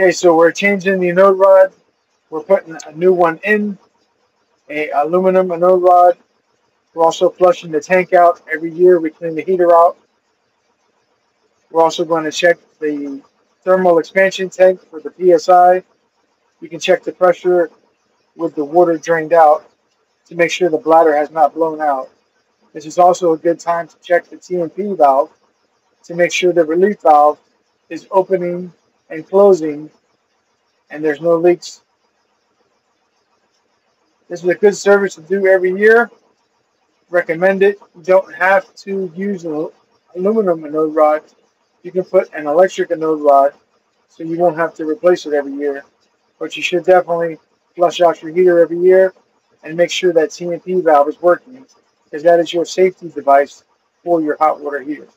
Okay, so we're changing the anode rod. We're putting a new one in, a aluminum anode rod. We're also flushing the tank out every year. We clean the heater out. We're also going to check the thermal expansion tank for the PSI. You can check the pressure with the water drained out to make sure the bladder has not blown out. This is also a good time to check the T&P valve to make sure the relief valve is opening and closing and there's no leaks. This is a good service to do every year. Recommend it. You don't have to use an aluminum anode rod. You can put an electric anode rod so you won't have to replace it every year. But you should definitely flush out your heater every year and make sure that T&P valve is working because that is your safety device for your hot water heater.